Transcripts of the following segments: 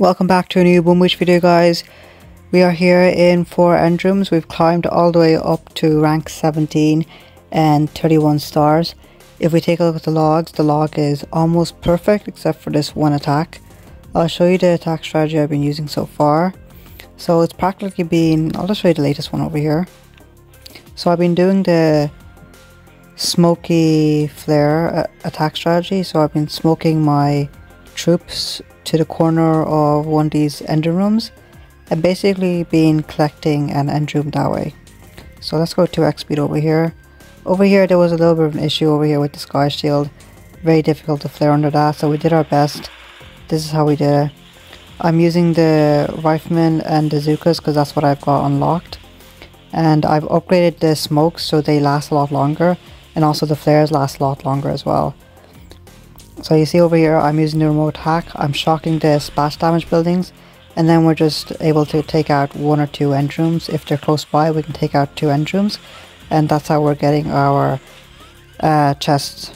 Welcome back to a new Boom Beach video guys. We are here in 4 end rooms. We've climbed all the way up to rank 17 and 31 stars. If we take a look at the logs, the log is almost perfect except for this one attack. I'll show you the attack strategy I've been using so far. So it's practically been, I'll just show you the latest one over here. So I've been doing the smoky flare uh, attack strategy. So I've been smoking my troops to the corner of one of these engine rooms and basically been collecting an engine room that way. So let's go 2x speed over here. Over here there was a little bit of an issue over here with the sky shield. Very difficult to flare under that so we did our best. This is how we did it. I'm using the Rifleman and the Zookas because that's what I've got unlocked. And I've upgraded the smokes so they last a lot longer and also the flares last a lot longer as well. So you see over here I'm using the remote hack, I'm shocking the splash damage buildings and then we're just able to take out one or two end rooms. If they're close by we can take out two end rooms and that's how we're getting our uh, chests.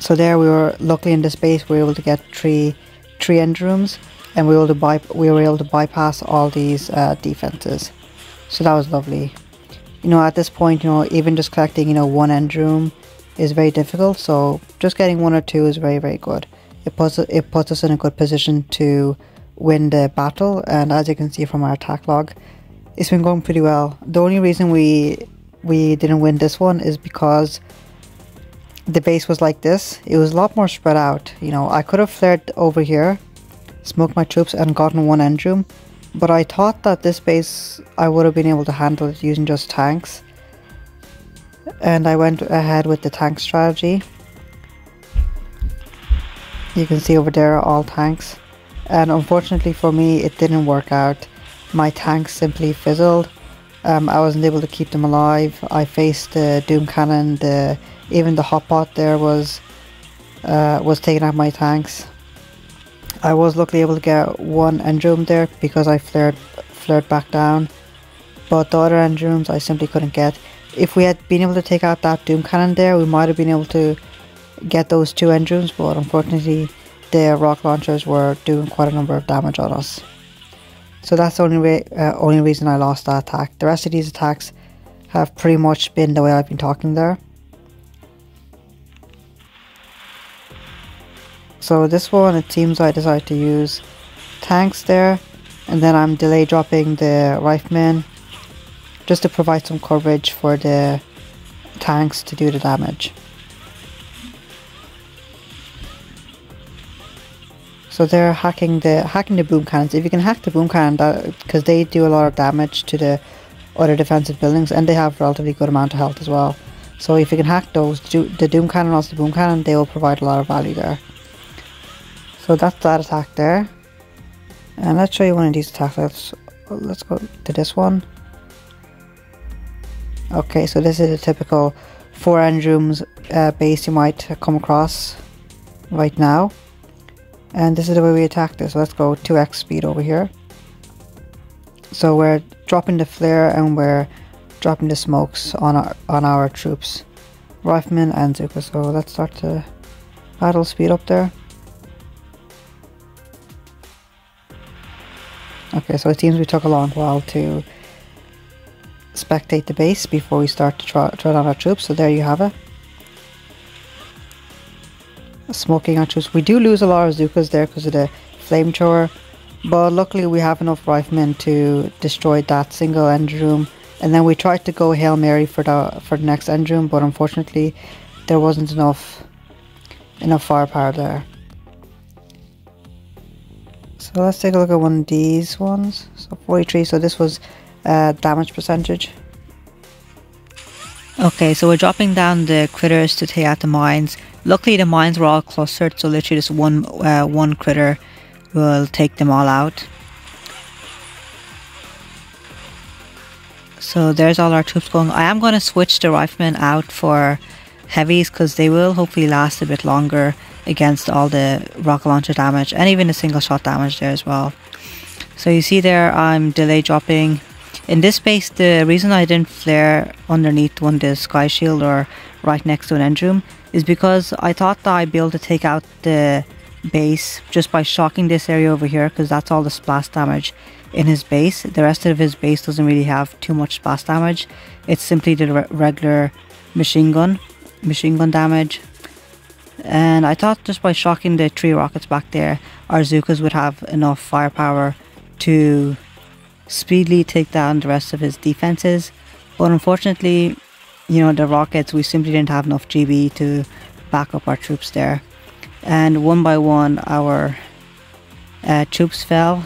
So there we were luckily in this base we were able to get three three end rooms and we were able to, by we were able to bypass all these uh, defenses. So that was lovely. You know at this point you know even just collecting you know one end room is very difficult so just getting one or two is very very good. It puts it puts us in a good position to win the battle and as you can see from our attack log it's been going pretty well. The only reason we we didn't win this one is because the base was like this. It was a lot more spread out you know. I could have flared over here smoked my troops and gotten one end room but I thought that this base I would have been able to handle it using just tanks and I went ahead with the tank strategy. You can see over there are all tanks and unfortunately for me it didn't work out. My tanks simply fizzled. Um, I wasn't able to keep them alive. I faced the Doom Cannon, the even the Hotpot there was uh, was taking out my tanks. I was luckily able to get one Endroom there because I flared flared back down. But the other Endrooms I simply couldn't get if we had been able to take out that Doom Cannon there, we might have been able to get those two engines, but unfortunately the rock launchers were doing quite a number of damage on us. So that's the only, way, uh, only reason I lost that attack. The rest of these attacks have pretty much been the way I've been talking there. So this one, it seems I decided to use tanks there, and then I'm delay dropping the rifleman just to provide some coverage for the tanks to do the damage. So they're hacking the hacking the boom cannons. If you can hack the boom cannon, because they do a lot of damage to the other defensive buildings, and they have relatively good amount of health as well. So if you can hack those, the doom cannon also the boom cannon, they will provide a lot of value there. So that's that attack there. And let's show you one of these attacks. Let's let's go to this one. Okay, so this is a typical four end rooms uh, base you might come across right now. And this is the way we attack this. Let's go 2x speed over here. So we're dropping the flare and we're dropping the smokes on our on our troops. Rifleman and Zooka. So let's start to battle speed up there. Okay, so it seems we took a long while to spectate the base before we start to try, try down our troops. So there you have it. Smoking our troops. We do lose a lot of Zookas there because of the flamethrower. But luckily we have enough riflemen to destroy that single end room. And then we tried to go Hail Mary for the for the next end room, but unfortunately there wasn't enough enough firepower there. So let's take a look at one of these ones. So 43, so this was uh, damage percentage. Okay, so we're dropping down the critters to take out the mines. Luckily the mines were all clustered, so literally just one, uh, one critter will take them all out. So there's all our troops going. I am going to switch the riflemen out for heavies because they will hopefully last a bit longer against all the rocket launcher damage and even the single shot damage there as well. So you see there I'm delay dropping in this space, the reason I didn't flare underneath one of the sky shield or right next to an end room is because I thought that I'd be able to take out the base just by shocking this area over here because that's all the splash damage in his base. The rest of his base doesn't really have too much splash damage. It's simply the re regular machine gun, machine gun damage. And I thought just by shocking the three rockets back there, our Zookas would have enough firepower to speedily take down the rest of his defenses. But unfortunately, you know, the rockets, we simply didn't have enough GB to back up our troops there. And one by one, our uh, troops fell.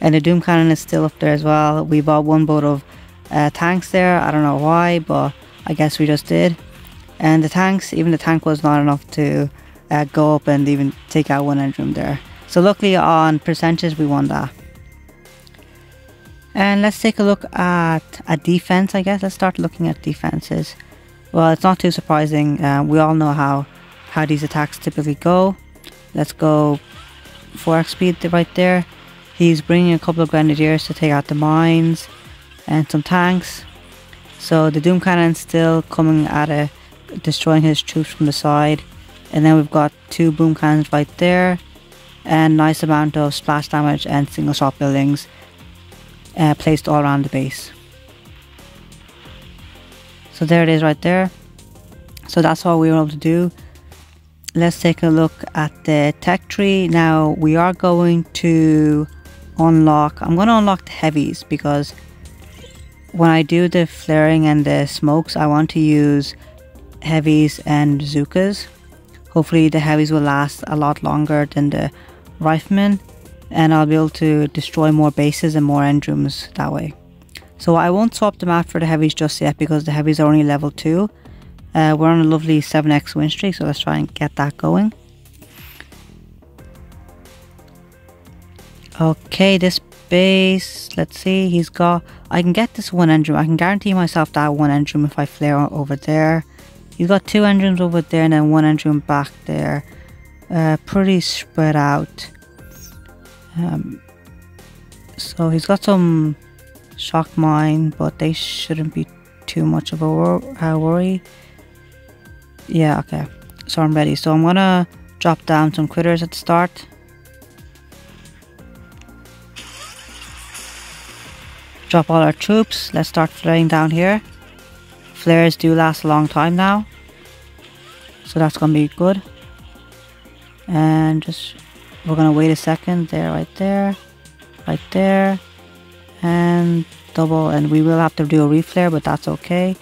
And the Doom Cannon is still up there as well. We bought one boat of uh, tanks there. I don't know why, but I guess we just did. And the tanks, even the tank was not enough to uh, go up and even take out one engine there. So luckily on percentages, we won that. And let's take a look at a defense, I guess. Let's start looking at defenses. Well, it's not too surprising. Uh, we all know how, how these attacks typically go. Let's go 4x speed right there. He's bringing a couple of grenadiers to take out the mines and some tanks. So the Doom Cannon's still coming at it, destroying his troops from the side. And then we've got two boom cannons right there. And nice amount of splash damage and single shot buildings uh, placed all around the base. So there it is right there. So that's all we were able to do. Let's take a look at the tech tree. Now we are going to unlock, I'm going to unlock the heavies because when I do the flaring and the smokes, I want to use heavies and Zookas. Hopefully the heavies will last a lot longer than the riflemen and I'll be able to destroy more bases and more end rooms that way. So I won't swap them out for the heavies just yet because the heavies are only level 2. Uh, we're on a lovely 7x win streak so let's try and get that going. Okay, this base, let's see, he's got, I can get this one engine, I can guarantee myself that one engine if I flare over there. He's got two engines over there and then one engine back there. Uh, pretty spread out. Um, so he's got some shock mine, but they shouldn't be too much of a, wor worry. Yeah, okay. So I'm ready. So I'm gonna drop down some critters at the start. Drop all our troops. Let's start flaring down here. Flares do last a long time now. So that's gonna be good. And just we're gonna wait a second. There right there right there and double and we will have to do a reflare but that's okay.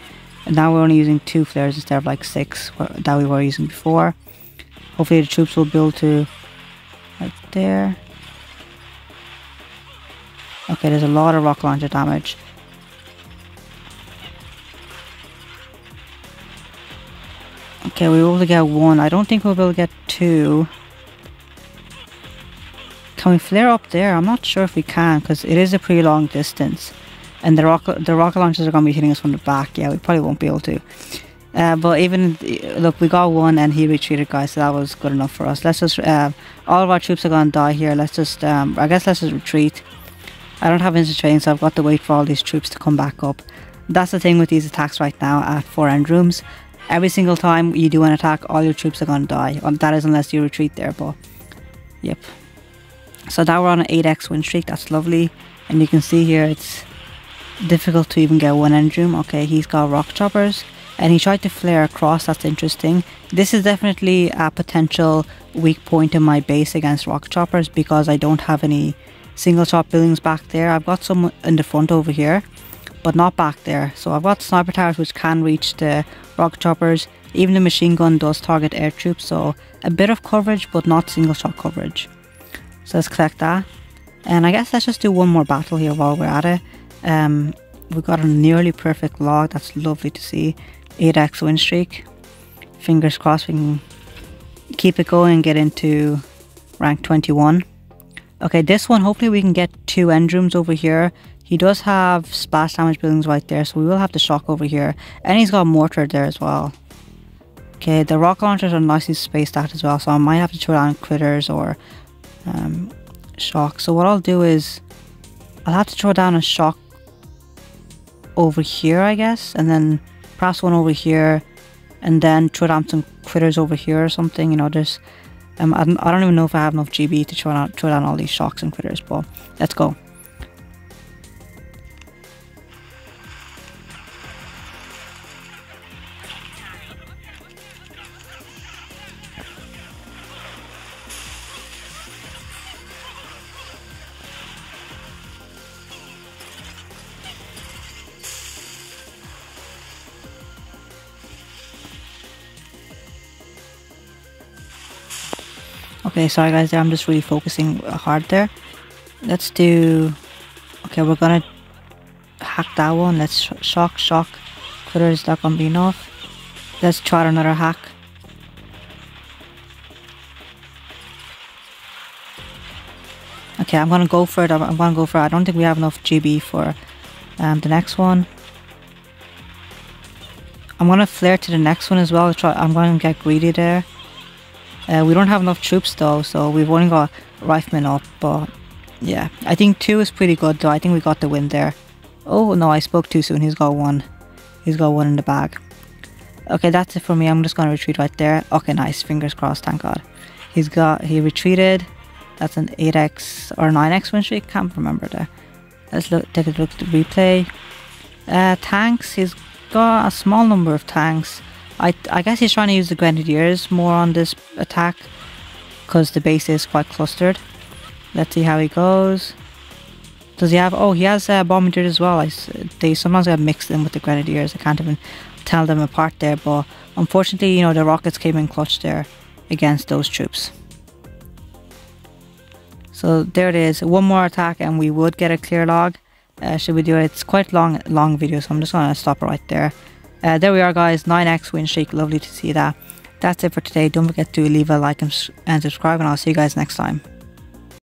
And now we're only using two flares instead of like six that we were using before. Hopefully the troops will build to right there. Okay there's a lot of rock launcher damage. Okay we will get one. I don't think we'll be able to get two can we flare up there? I'm not sure if we can because it is a pretty long distance. And the rocket, the rocket launchers are going to be hitting us from the back. Yeah, we probably won't be able to. Uh, but even, look, we got one and he retreated, guys, so that was good enough for us. Let's just, uh, all of our troops are going to die here. Let's just, um, I guess let's just retreat. I don't have instant training, so I've got to wait for all these troops to come back up. That's the thing with these attacks right now at 4 end rooms. Every single time you do an attack, all your troops are going to die. Um, that is unless you retreat there, but, yep. So now we're on an 8x win streak, that's lovely. And you can see here it's difficult to even get one end room. Okay, he's got rock choppers and he tried to flare across, that's interesting. This is definitely a potential weak point in my base against rock choppers because I don't have any single shot buildings back there. I've got some in the front over here, but not back there. So I've got sniper towers which can reach the rock choppers. Even the machine gun does target air troops, so a bit of coverage, but not single shot coverage. So let's collect that. And I guess let's just do one more battle here while we're at it. Um, we've got a nearly perfect log. That's lovely to see. 8x win streak. Fingers crossed we can keep it going and get into rank 21. Okay, this one, hopefully we can get two end rooms over here. He does have splash damage buildings right there, so we will have the shock over here. And he's got mortar there as well. Okay, the rock launchers are nicely spaced out as well, so I might have to throw down critters or um, shock. So what I'll do is I'll have to throw down a shock over here, I guess, and then perhaps one over here, and then throw down some critters over here or something. You know, just Um, I, don't, I don't even know if I have enough GB to throw down, throw down all these shocks and critters, but let's go. Okay, sorry guys, I'm just really focusing hard there. Let's do... Okay, we're gonna hack that one. Let's sh shock, shock. Critter, is that gonna be enough? Let's try another hack. Okay, I'm gonna go for it. I'm, gonna go for it. I don't think we have enough GB for um, the next one. I'm gonna flare to the next one as well. Try. I'm gonna get greedy there. Uh, we don't have enough troops though, so we've only got riflemen up, but yeah. I think two is pretty good though. I think we got the win there. Oh no, I spoke too soon. He's got one. He's got one in the bag. Okay, that's it for me. I'm just gonna retreat right there. Okay, nice. Fingers crossed, thank god. He's got, he retreated. That's an 8x or 9x win streak. Can't remember there. Let's look, take a look at the replay. Uh, tanks, he's got a small number of tanks. I, I guess he's trying to use the Grenadiers more on this attack because the base is quite clustered. Let's see how he goes. Does he have... Oh, he has uh, Bombardier as well. I, they sometimes get mixed in with the Grenadiers. I can't even tell them apart there. But unfortunately, you know, the rockets came in clutch there against those troops. So there it is. One more attack and we would get a clear log. Uh, should we do it? It's quite long, long video, so I'm just going to stop right there. Uh, there we are guys, 9x win streak, lovely to see that. That's it for today, don't forget to leave a like and subscribe and I'll see you guys next time.